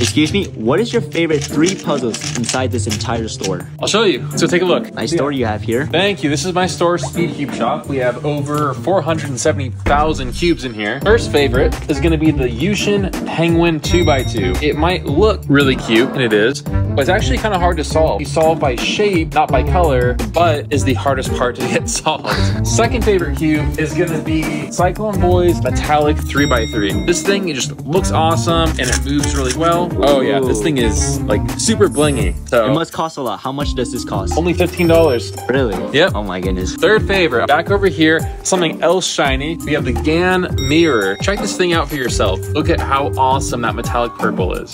Excuse me, what is your favorite three puzzles inside this entire store? I'll show you. So take a look. Nice store you have here. Thank you. This is my store, Speed Cube Shop. We have over 470,000 cubes in here. First favorite is going to be the YuXin Penguin 2x2. It might look really cute, and it is, but it's actually kind of hard to solve. You solve by shape, not by color, but is the hardest part to get solved. Second favorite cube is going to be Cyclone Boys Metallic 3x3. This thing, it just looks awesome, and it moves really well. Oh yeah, this thing is like super blingy. So It must cost a lot. How much does this cost? only $15. Really? Yep. Oh my goodness. Third favorite, back over here, something else shiny. We have the GAN mirror. Check this thing out for yourself. Look at how awesome that metallic purple is.